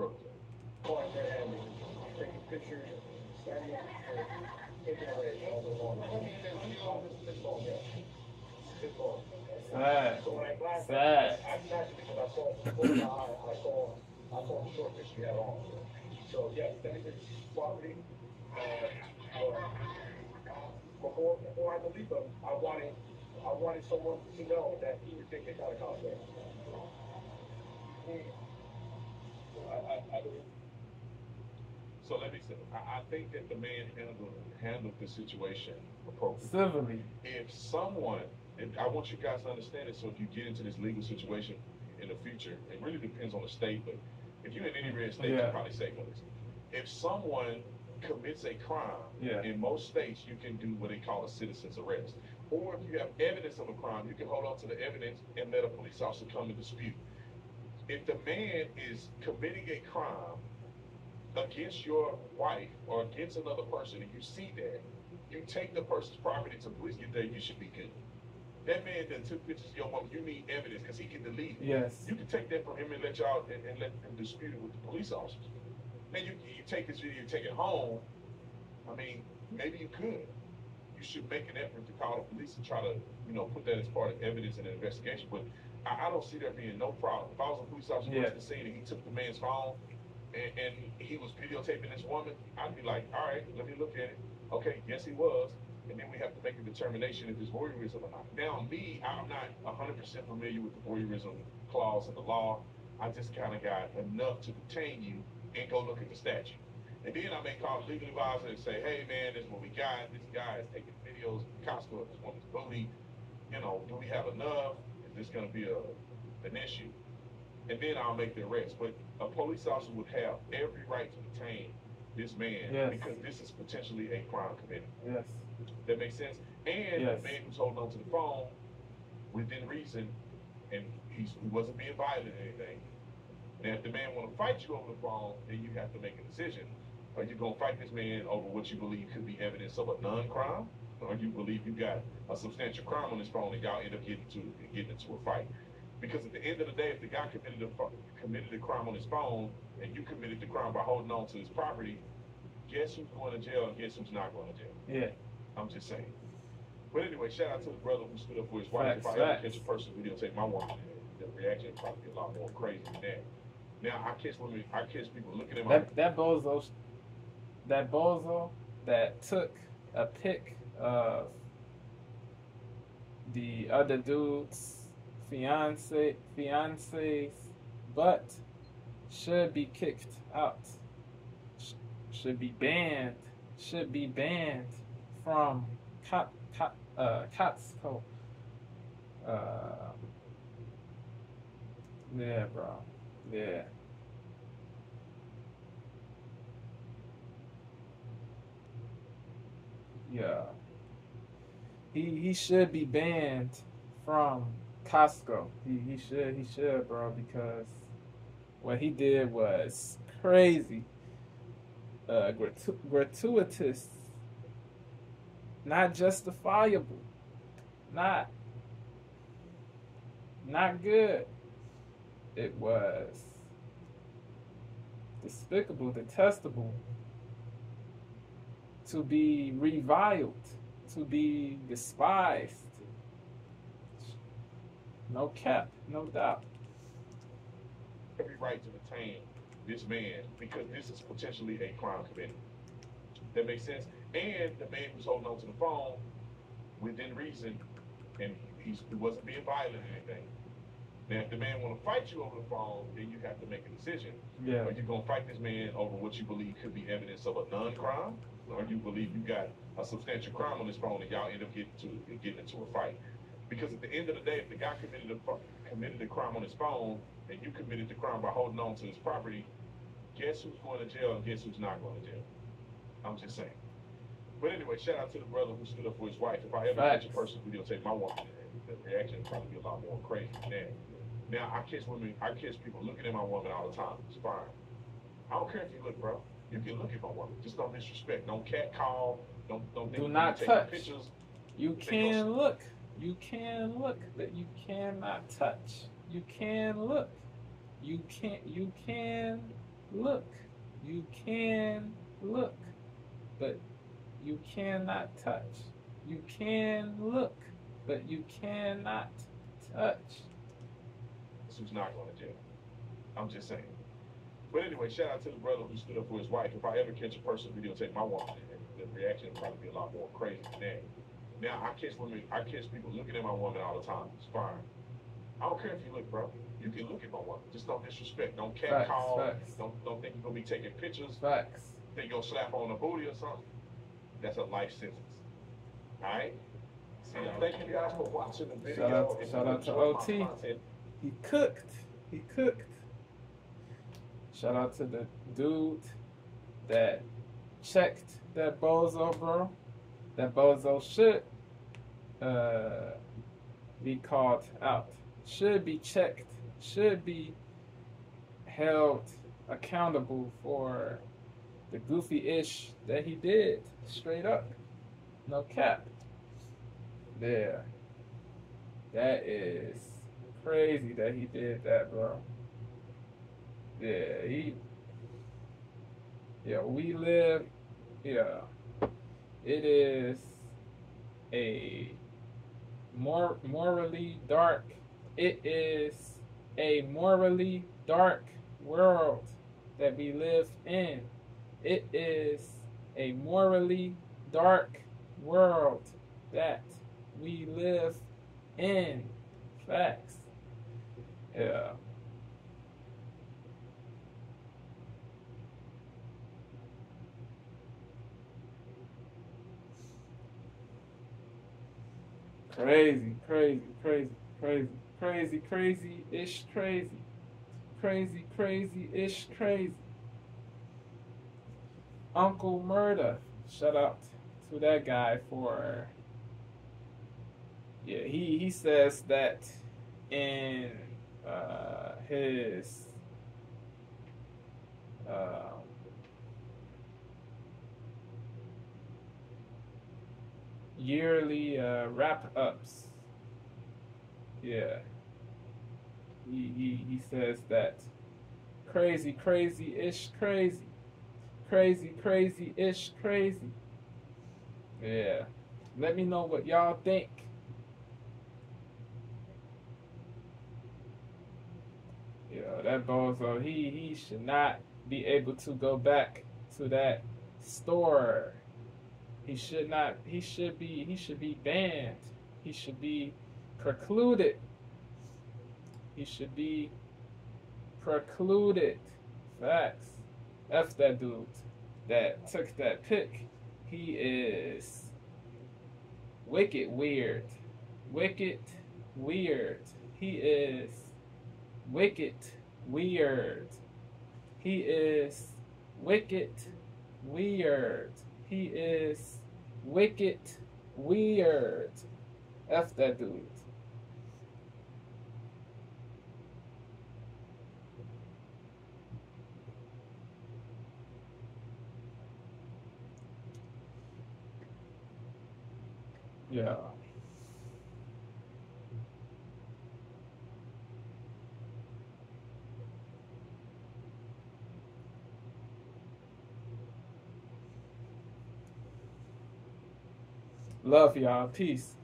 brother? Going there and taking pictures, standing and taking away all the long. It's all there. It's all. Sad. So when I glanced, Sad. I snatched because I saw, before my eye, I saw, I saw the short picture you had on. So, yes, that is property. Uh, uh, before, before I believe him, I wanted, I wanted someone to know that he would take out of context. I, I, I, so let me say, I, I think that the man handled, handled the situation appropriately. Civilly. If someone, and I want you guys to understand it, so if you get into this legal situation in the future, it really depends on the state, but if you're in any red state, Yeah. you're probably safe on this. If someone commits a crime, Yeah. in most states, you can do what they call a citizen's arrest. Or if you have evidence of a crime, you can hold on to the evidence and let a police officer come and dispute. If the man is committing a crime against your wife or against another person, and you see that, you take the person's property to police, get there, you should be good. That man that took pictures of your woman, you need evidence because he can delete it. Yes. You can take that from him and let y'all and, and let him dispute it with the police officers. Then you you take this video, you take it home. I mean, maybe you could. You should make an effort to call the police and try to, you know, put that as part of evidence in an investigation. But I, I don't see there being no problem. If I was a police officer Yeah. yeah. the scene and he took the man's phone and, and he was videotaping this woman, I'd be like, all right, let me look at it. Okay, yes, he was. And then we have to make a determination if it's voyeurism or not. Now, me, I'm not 100% familiar with the voyeurism clause of the law. I just kind of got enough to detain you and go look at the statute. And then I may call the legal advisor and say, hey, man, this is what we got. This guy is taking videos of Costco of this woman's booty. You know, do we have enough? Is this going to be a, an issue? And then I'll make the arrest. But a police officer would have every right to detain this man Yes. because this is potentially a crime committed. Yes. That makes sense? And Yes. the man who's holding on to the phone within reason, and he's, he wasn't being violent or anything. Now, if the man want to fight you over the phone, then you have to make a decision. Are you going to fight this man over what you believe could be evidence of a non-crime? Or you believe you got a substantial crime on this phone and y'all end up getting to getting into a fight? Because at the end of the day, if the guy committed a committed a crime on his phone and you committed the crime by holding on to his property, guess who's going to jail and guess who's not going to jail? Yeah. I'm just saying. But anyway, shout out to the brother who stood up for his wife. Facts, if I ever catch a person videotape my woman, the reaction probably be a lot more crazy than that. Now I catch women, I catch people looking at my That that bozo, that bozo that took a pic of the other dude's fiance fiance's butt should be kicked out. Sh- Should be banned. Should be banned from Cop, Cop, uh, Costco. Uh, yeah, bro. Yeah. Yeah. He he should be banned from Costco. He he should he should, bro, because what he did was crazy. Uh gratu- gratuitous. Not justifiable. Not not good. It was despicable, detestable to be reviled, to be despised. No cap, no doubt. every right to detain this man because this is potentially a crime committed. That makes sense? And the man who's holding on to the phone within reason and he's, he wasn't being violent or anything. Now, if the man want to fight you over the phone, then you have to make a decision. Yeah. Are you going to fight this man over what you believe could be evidence of a non-crime? Or you believe you got a substantial crime on his phone and y'all end up getting to getting into a fight? Because at the end of the day, if the guy committed a committed a crime on his phone and you committed the crime by holding on to his property, guess who's going to jail and guess who's not going to jail? I'm just saying. But anyway, shout out to the brother who stood up for his wife. If I ever catch a person videotape my woman, the reaction would probably be a lot more crazy than that. Now I catch women, I catch people looking at my woman all the time. It's fine. I don't care if you look, bro. You can look at my woman. Just don't disrespect. Don't cat call. Don't don't Do not touch. pictures. You can look. You can look, but you cannot touch. You can look. You can't. You can look. You can look, but you cannot touch. You can look, but you cannot touch. This who's not going to jail. I'm just saying. But anyway, shout out to the brother who stood up for his wife. If I ever catch a person videotape my woman, the reaction will probably be a lot more crazy than that. Now I catch women, I catch people looking at my woman all the time. It's fine. I don't care if you look, bro. You can look at my woman. Just don't disrespect. Don't cat call. facts. Don't don't think you're gonna be taking pictures. Facts. Think you're gonna slap on the booty or something. That's a life sentence. All right. See, Thank you guys for watching the video. Shout out- shout out to OT. content, He cooked. He cooked. Shout out to the dude that checked that bozo, bro. That bozo should uh, be called out. Should be checked. Should be held accountable for the goofy ish that he did. Straight up. No cap. Yeah. That is crazy that he did that, bro. Yeah, he. Yeah, we live. Yeah, it is a more morally dark. It is a morally dark world that we live in. It is a morally dark world that we live in. Facts. Yeah. Crazy, crazy, crazy, crazy, crazy, crazy, ish crazy. Crazy, crazy, ish crazy. Uncle Murda. Shout out to that guy for yeah, he, he says that in uh, his um, yearly uh, wrap ups. Yeah. He, he, he says that crazy, crazy ish crazy. Crazy, crazy ish crazy. Yeah. Let me know what y'all think. Know, that bozo, he, he should not be able to go back to that store. He should not, he should be, he should be banned. He should be precluded. He should be precluded. Facts. F that dude that took that pic. He is wicked weird. Wicked weird. He is wicked weird. He is wicked weird. He is wicked weird. F that dude. Yeah. Love y'all. Peace.